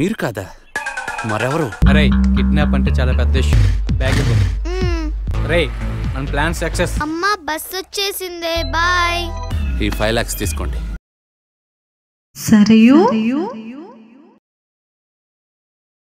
మీరు కాదా? మరెవరు? అరే కిడ్నాప్ అంటే చాలా పెద్ద ఇష్యూ బ్యాగ్ రే మన ప్లాన్ సక్సెస్ అమ్మా బస్ వచ్చేసిందే బాయ్ ఈ ఫైవ్ లాక్స్ తీసుకోండి. సరయు?